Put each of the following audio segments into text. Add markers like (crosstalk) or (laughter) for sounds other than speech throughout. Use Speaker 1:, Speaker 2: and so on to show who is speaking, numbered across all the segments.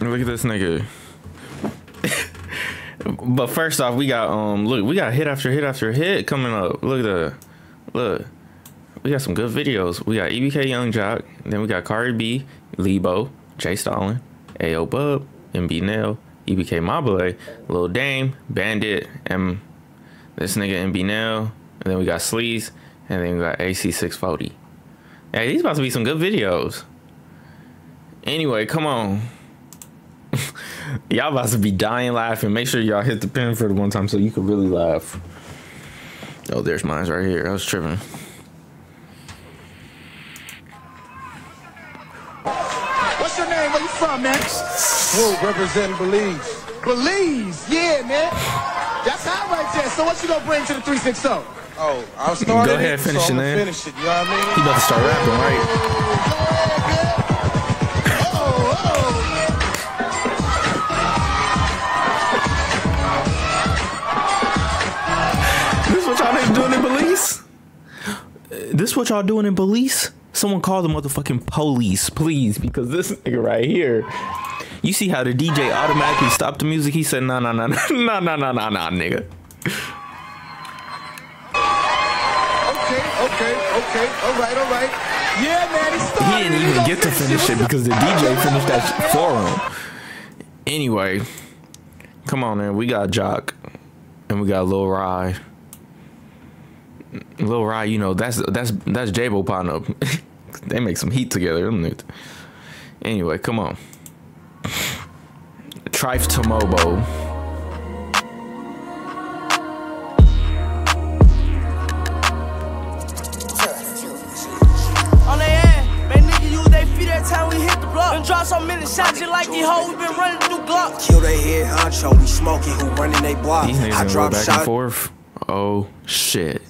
Speaker 1: Look at this nigga. (laughs) but first off, we got um look, we got hit after hit after hit coming up. Look at the look. We got some good videos. We got EBK Young Joc, then we got Cardi B, Lebo, Jay Stalin, AO Bub, MBNel, EBK Mobile, Lil Dame, Bandit, and this nigga MBNel, and then we got Sleaze, and then we got AC640. Hey, these about to be some good videos. Anyway, come on. (laughs) y'all about to be dying laughing. Make sure y'all hit the pin for the one time so you can really laugh. Oh, there's mine's right here. I was tripping.
Speaker 2: What's your name? Where you from, man?
Speaker 3: Who representing Belize?
Speaker 2: Belize. Yeah, man. That's hot right there. So what you gonna bring to the 360?
Speaker 3: Oh, I'll start
Speaker 1: Go
Speaker 3: it,
Speaker 1: ahead, finish
Speaker 3: so
Speaker 1: it, man.
Speaker 3: Finish it. You know what I mean?
Speaker 1: He about to start rapping, right? This what y'all doing in Belize? Someone call the motherfucking police, please, because this nigga right here. You see how the DJ automatically stopped the music? He said, "Nah, nah, nah, nah, (laughs) nah, nah, nah, nah, nah, nigga."
Speaker 2: Okay, okay, okay. All right, all right. Yeah, man. He
Speaker 1: He didn't even
Speaker 2: gonna
Speaker 1: get to finish it
Speaker 2: What's
Speaker 1: because the DJ finished that shit for him. Anyway, come on, man. We got Joc and we got Lil Rye. Lil Rye, you know that's that's that's Jaaybo partner. (laughs) they make some heat together. them niggas. Anyway, come on. Trife To Mobile.
Speaker 4: on their ass. Man, nigga use they feet every time we hit the block. Done drop so many shots just like these hoes we been running through Glock.
Speaker 5: Kill they head honcho, we smoking, who running they block.
Speaker 1: These niggas
Speaker 5: I
Speaker 1: gonna go
Speaker 5: drop
Speaker 1: back and
Speaker 5: shots
Speaker 1: forth. Oh shit.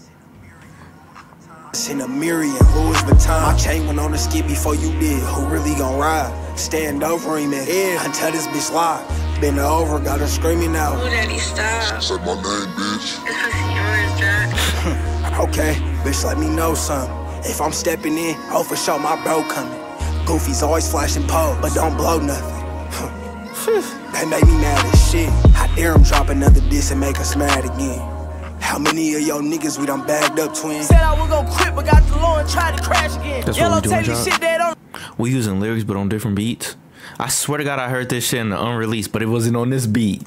Speaker 5: In a million, Louis Vuitton. My chain went on the skid before you did. Who really gon' ride? Stand over him and yeah, until this bitch lie. Been over, got her screaming out.
Speaker 6: Ooh, daddy, stop.
Speaker 7: Say my name, bitch.
Speaker 6: It's pussy yours, Jack. (laughs)
Speaker 5: Okay, bitch, let me know something. If I'm stepping in, oh for sure my bro coming. Goofy's always flashing pole, but don't blow nothing. (laughs) They make me mad as shit. I dare him drop another diss and make us mad again? How many of your niggas we done bagged up, twin?
Speaker 4: Said I was gonna quit, but got the low and tried to crash again.
Speaker 1: That's what
Speaker 4: Yellow
Speaker 1: we doing,
Speaker 4: Taylor shit that on.
Speaker 1: We using lyrics but on different beats. I swear to God, I heard this shit in the unreleased, but it wasn't on this beat.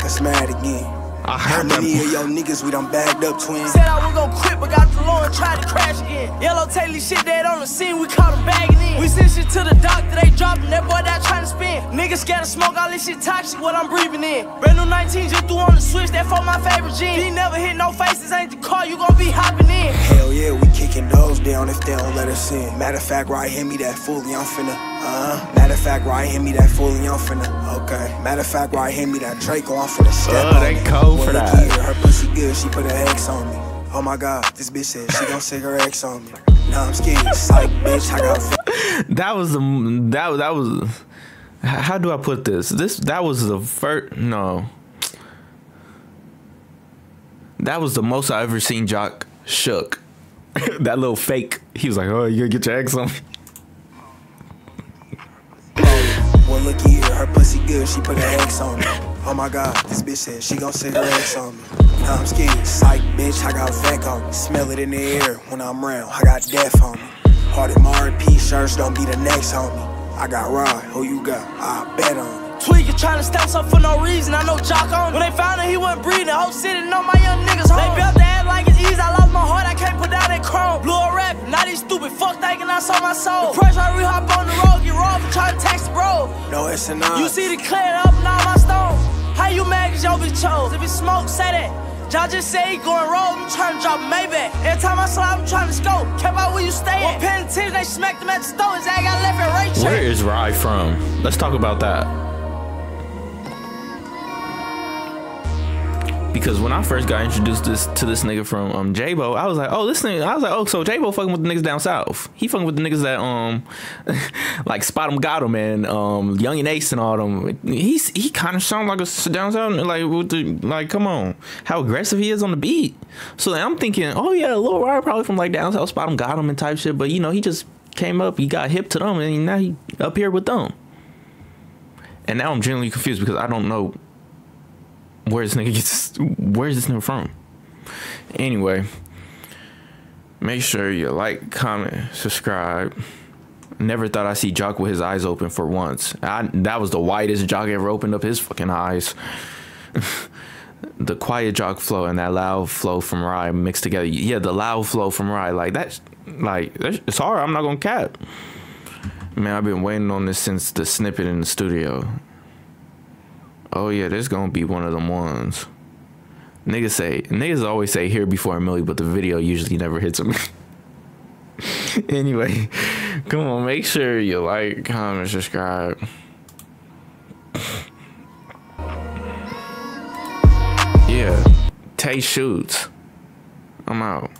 Speaker 5: Us mad again.
Speaker 1: I
Speaker 5: How
Speaker 1: heard
Speaker 5: many of y'all niggas we done bagged up, twins?
Speaker 4: Said I was gonna quit, but got the low and tried to crash again. Yellow Taylor shit that on the scene, we caught him bagging in. We sent shit to the doctor, they dropped him, that boy that trying to spin. Niggas scared to smoke, all this shit toxic, what I'm breathing in. Brand new 19 just threw on the switch, that for my favorite gene. He never hit no faces, ain't the car, you gon' be hopping in.
Speaker 5: Yeah, we kicking those down if they don't let us in. Matter of fact, right, hit me that fully, I'm finna. Uh, matter of fact, right, hit me that fully, I'm finna. Okay. Matter of fact, right, hit me that Draco, I'm finna step
Speaker 1: Oh,
Speaker 5: on
Speaker 1: they
Speaker 5: it.
Speaker 1: cold for that.
Speaker 5: here, her pussy good, she put her X on me. Oh my god, this bitch said she gon' stick her X on me. Nah, I'm scared. Psych, bitch, I got (laughs)
Speaker 1: That was the that that was. How do I put this? This that was the first. No. That was the most I ever seen Joc shook. (laughs) that little fake. He was like, "Oh, you gonna get your ex on me." (laughs)
Speaker 5: Well, look here, her pussy good, she put her X on me. Oh my god, this bitch said she gon' sit her X on me. Nah, I'm scared. Psych, bitch, I got Vec on me. Smell it in the air when I'm round. I got death on me. Hard in my RP shirts don't be the next homie. I got Rod, who you got? I bet on it.
Speaker 4: Tweaking, trying to stamp something for no reason. I know Joc on. When they found out he wasn't breathing, whole city know my young niggas home. They built the stupid fuck thinking I sold my soul. The pressure I re-hop on the road, get rolled for trying to tax the road.
Speaker 5: No S and I.
Speaker 4: You see the clear up and all my stones. How you mad cause your bitch chose? If it's smoke, say that. Y'all just say he going roll, I'm trying to drop a Maybach. Every time I slide, I'm trying to scope. Kept out where you stay at. Paying attention, they smacked him at the store. His ass got left at Ray
Speaker 1: Where
Speaker 4: J.
Speaker 1: Rye from? Let's talk about that. Because when I first got introduced this to this nigga from um Jaaybo, I was like, oh, this nigga, I was like, oh, so Jaaybo fucking with the niggas down south. He fucking with the niggas that um (laughs) like Spot 'em got him and um Yungeen Ace and all them. He's he kind of sound like a down south like with the like, come on, how aggressive he is on the beat. So I'm thinking, oh yeah, Lil Rye probably from like down south, Spot 'em got him and type shit. But you know, he just came up, he got hip to them, and now he up here with them. And now I'm genuinely confused because I don't know where this nigga gets where's this nigga from. Anyway, make sure you like, comment, subscribe. Never thought I'd see Joc with his eyes open for once. I, that was the widest Joc ever opened up his fucking eyes. (laughs) the quiet Joc flow and that loud flow from Rye mixed together. Yeah, the loud flow from Rye, like that's like it's hard. I'm not gonna cap. Man, I've been waiting on this since the snippet in the studio. Oh yeah, this gonna be one of them ones. Niggas say niggas always say here before a million, but the video usually never hits them. (laughs) anyway, come on, make sure you like, comment, subscribe. Yeah, Tay shoots. I'm out.